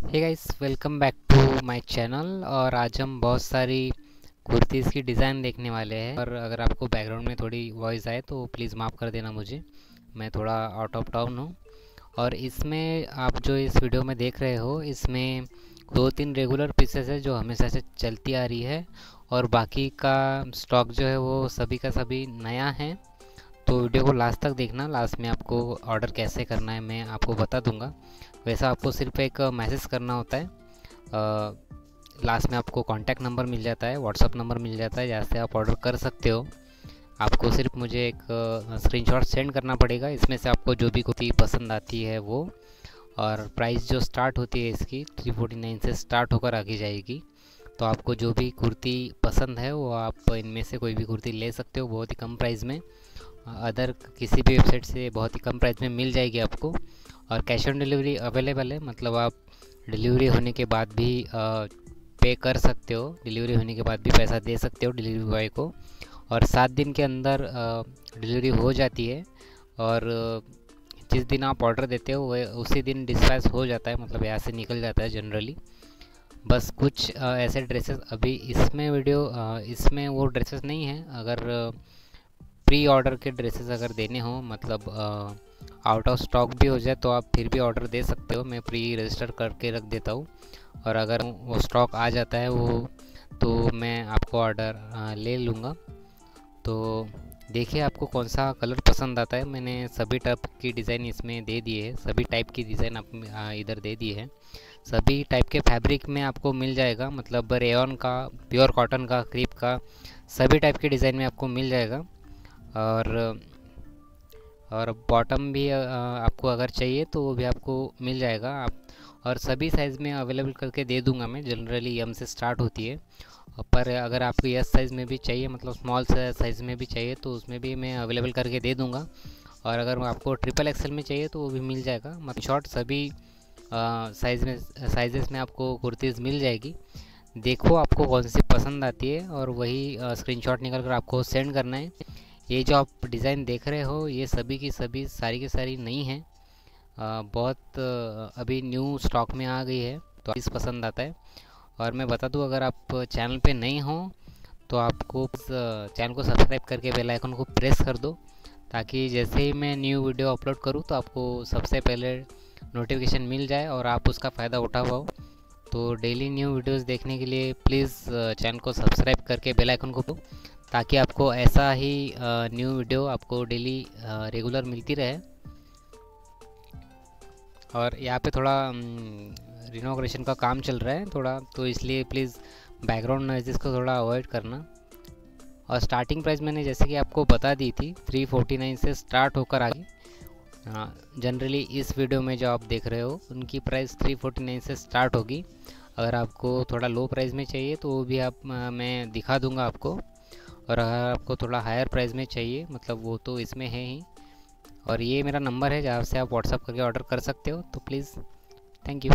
Hey guys welcome back to my channel और आज हम बहुत सारी कुर्तीज़ की डिज़ाइन देखने वाले हैं। और अगर आपको बैकग्राउंड में थोड़ी वॉइस आए तो प्लीज़ माफ़ कर देना मुझे। मैं थोड़ा आउट ऑफ़ टाउन हूँ। और इसमें आप जो इस वीडियो में देख रहे हो, इसमें दो तीन रेगुलर पीसेस है जो हमेशा से चलती आ रही है। और बाकी का स्टॉक जो है, वो सभी का सभी नया है। तो वीडियो को लास्ट तक देखना, लास्ट में आपको ऑर्डर कैसे करना है मैं आपको बता दूँगा। वैसा आपको सिर्फ़ एक मैसेज करना होता है। लास्ट में आपको कॉन्टैक्ट नंबर मिल जाता है व्हाट्सअप नंबर मिल जाता है जहाँ से आप ऑर्डर कर सकते हो। आपको सिर्फ़ मुझे एक स्क्रीनशॉट सेंड करना पड़ेगा, इसमें से आपको जो भी कुर्ती पसंद आती है वो। और प्राइस जो स्टार्ट होती है इसकी थ्री फोर्टी नाइन से स्टार्ट होकर आगे जाएगी। तो आपको जो भी कुर्ती पसंद है, वो आप इनमें से कोई भी कुर्ती ले सकते हो, बहुत ही कम प्राइस में। अदर किसी भी वेबसाइट से बहुत ही कम प्राइस में मिल जाएगी आपको। और कैश ऑन डिलीवरी अवेलेबल है मतलब आप डिलीवरी होने के बाद भी पे कर सकते हो। डिलीवरी होने के बाद भी पैसा दे सकते हो डिलीवरी बॉय को। और सात दिन के अंदर डिलीवरी हो जाती है। और जिस दिन आप ऑर्डर देते हो, वह उसी दिन डिस्पैच हो जाता है मतलब यहाँ से निकल जाता है जनरली बस कुछ ऐसे ड्रेसेस अभी इसमें वीडियो इसमें वो ड्रेसेस नहीं है। अगर प्री ऑर्डर के ड्रेसेस अगर देने हो मतलब आउट ऑफ़ स्टॉक भी हो जाए तो आप फिर भी ऑर्डर दे सकते हो। मैं प्री रजिस्टर करके रख देता हूँ। और अगर वो स्टॉक आ जाता है वो तो मैं आपको ऑर्डर ले लूँगा। तो देखिए आपको कौन सा कलर पसंद आता है। मैंने सभी टाइप की डिज़ाइन इसमें दे दी है। सभी टाइप की डिज़ाइन आप इधर दे दी है। सभी टाइप के फैब्रिक में आपको मिल जाएगा। मतलब रेयन का प्योर कॉटन का क्रीप का, सभी टाइप के डिज़ाइन में आपको मिल जाएगा। और और बॉटम भी आपको अगर चाहिए तो वो भी आपको मिल जाएगा। आप, और सभी साइज़ में अवेलेबल करके दे दूँगा मैं। जनरली एम से स्टार्ट होती है। पर अगर आपको यस साइज़ में भी चाहिए मतलब स्मॉल साइज़ में भी चाहिए तो उसमें भी मैं अवेलेबल करके दे दूँगा। और अगर आपको ट्रिपल एक्सल में चाहिए तो वो भी मिल जाएगा। मतलब शॉर्ट सभी साइज़ में साइजेस में आपको कुर्तीज़ मिल जाएगी। देखो आपको कौन सी पसंद आती है और वही स्क्रीनशॉट निकल कर आपको सेंड करना है। ये जो आप डिज़ाइन देख रहे हो, ये सभी की सभी, सारी की सारी नई हैं। बहुत अभी न्यू स्टॉक में आ गई है तो इस पसंद आता है। और मैं बता दूँ, अगर आप चैनल पे नहीं हो तो आपको चैनल को सब्सक्राइब करके बेल आइकन को प्रेस कर दो, ताकि जैसे ही मैं न्यू वीडियो अपलोड करूँ तो आपको सबसे पहले नोटिफिकेशन मिल जाए और आप उसका फ़ायदा उठा पाओ। तो डेली न्यू वीडियोस देखने के लिए, प्लीज़ चैनल को सब्सक्राइब करके बेल आइकन को ताकि आपको ऐसा ही न्यू वीडियो आपको डेली रेगुलर मिलती रहे। और यहाँ पे थोड़ा रिनोग्रेशन का काम चल रहा है थोड़ा तो इसलिए प्लीज़ बैकग्राउंड नॉइजेस को थोड़ा अवॉइड करना। और स्टार्टिंग प्राइस मैंने जैसे कि आपको बता दी थी 349 से स्टार्ट होकर आगे। जनरली इस वीडियो में जो आप देख रहे हो, उनकी प्राइस 349 से स्टार्ट होगी। अगर आपको थोड़ा लो प्राइस में चाहिए तो वो भी आप मैं दिखा दूँगा आपको। और अगर आपको थोड़ा हायर प्राइस में चाहिए मतलब वो तो इसमें है ही। और ये मेरा नंबर है, जहाँ से आप व्हाट्सअप करके ऑर्डर कर सकते हो तो प्लीज़ थैंक यू